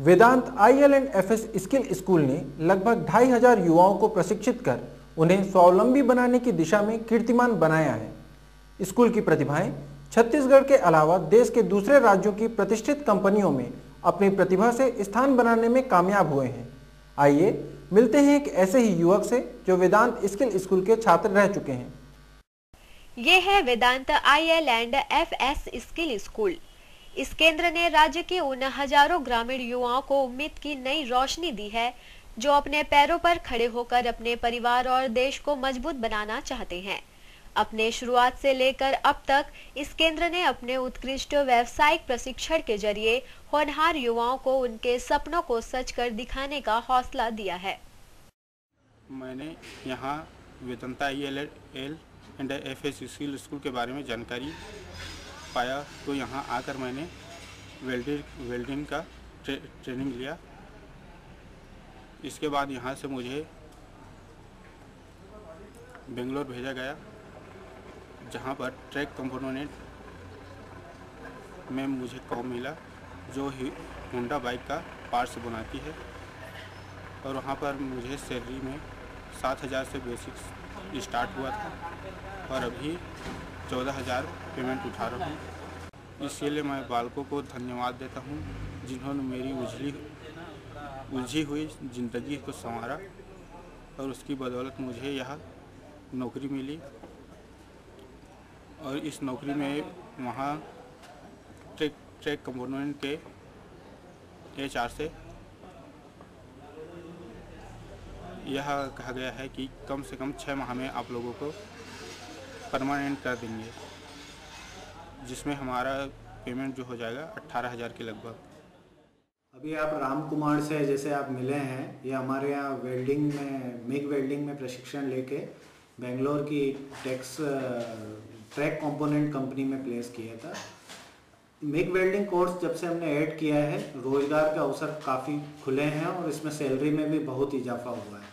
Vedanta IL and FS skill school ने लगभग ढाई हज़ार युवाओं को प्रशिक्षित कर उन्हें स्वावलंबी बनाने की दिशा में कीर्तिमान बनाया है। स्कूल की प्रतिभाएँ छत्तीसगढ़ के अलावा देश के दूसरे राज्यों की प्रतिष्ठित कंपनियों में अपनी प्रतिभा से स्थान बनाने में कामयाब हुए हैं। आइए मिलते हैं एक ऐसे ही युवक से जो वेदांत स्किल स्कूल के छात्र रह चुके हैं। ये है Vedanta I L and F S skill school इस केंद्र ने राज्य के उन हज़ारों ग्रामीण युवाओं को उम्मीद की नई रोशनी दी है, जो अपने पैरों पर खड़े होकर अपने परिवार और देश को मज़बूत बनाना चाहते हैं। अपने शुरुआत से लेकर अब तक इस केंद्र ने अपने उत्कृष्ट व्यवसायिक प्रशिक्षण के ज़रिए होनहार युवाओं को उनके सपनों को सच कर दिखाने का हौसला दिया है। मैंने यहाँ Vedanta L L and F S school के बारे में जानकारी पाया तो यहाँ आकर मैंने वेल्डिंग वेल्डिंग का ट्रे, ट्रेनिंग लिया। इसके बाद यहाँ से मुझे बेंगलोर भेजा गया जहाँ पर ट्रैक कंपोनेंट में मुझे कॉम मिला जो ही होंडा बाइक का पार्ट्स बनाती है। और वहाँ पर मुझे सैलरी में सात हज़ार से बेसिक स्टार्ट हुआ था। और अभी चौदह हज़ार पेमेंट उठा रहा हूँ। इसलिए मैं बालकों को धन्यवाद देता हूँ, जिन्होंने मेरी उजली, उलझी हुई ज़िंदगी को संवारा और उसकी बदौलत मुझे यह नौकरी मिली और इस नौकरी में वहाँ ट्रैक ट्रैक कंपोनेंट के एच आर से यह कहा गया है कि कम से कम छः माह में आप लोगों को परमानेंट कर देंगे, जिसमें हमारा पेमेंट जो हो जाएगा अट्ठारह हज़ार के लगभग। अभी आप राम कुमार से जैसे आप मिले हैं, ये हमारे यहाँ वेल्डिंग में मिग वेल्डिंग में प्रशिक्षण लेके बेंगलोर की टैक्स ट्रैक कंपोनेंट कंपनी में प्लेस किया था। मिग वेल्डिंग कोर्स जब से हमने ऐड किया है, रोज़गार के अवसर काफ़ी खुले हैं और इसमें सैलरी में भी बहुत इजाफा हुआ है।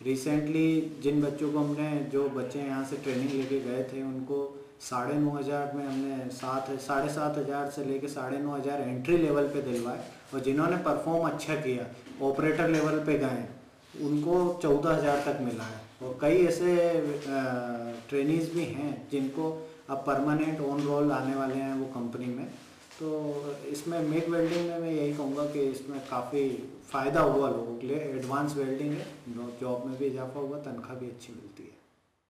रिसेंटली जिन बच्चों को हमने, जो बच्चे यहाँ से ट्रेनिंग लेके गए थे, उनको साढ़े नौ हज़ार में हमने सात, साढ़े सात हज़ार से लेके साढ़े नौ हज़ार एंट्री लेवल पे दिलवाए और जिन्होंने परफॉर्म अच्छा किया ऑपरेटर लेवल पे गए, उनको चौदह हज़ार तक मिला है। और कई ऐसे ट्रेनिज भी हैं जिनको अब परमानेंट ऑन रोल आने वाले हैं वो कंपनी में। तो इसमें मेक वेल्डिंग में मैं यही कहूँगा कि इसमें काफ़ी फ़ायदा हुआ लोगों के लिए। एडवांस वेल्डिंग है जॉब में भी इजाफा हुआ, तनख्वाह भी अच्छी मिलती है।